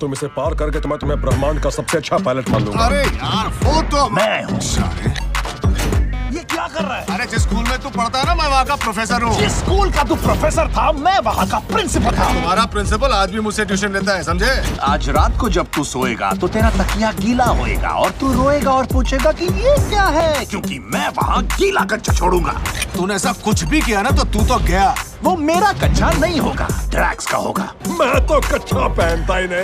तुम इसे पार करके तो मैं तुम्हें ब्रह्मांड का सबसे अच्छा पायलट मान लूँगा। अरे यार वो तो मैं हूँ। सारे। ये क्या कर रहा है? अरे जिस स्कूल में तू पढ़ता है ना मैं वहाँ का प्रोफेसर हूँ। जिस स्कूल का तू प्रोफेसर था मैं वहाँ का प्रिंसिपल था। तुम्हारा प्रिंसिपल आज भी मुझसे ट्यूशन लेता है समझे? आज रात को जब तू सोएगा तो तेरा तकिया गीला होएगा और तू रोएगा और पूछेगा कि ये क्या है? क्योंकि मैं वहाँ गीला कच्चा छोड़ूँगा। तूने ऐसा कुछ भी किया ना तो तू तो गया। वो मेरा कच्चा नहीं होगा। ड्रैक्स का होगा। मैं तो कच्चा पहनता ही नहीं।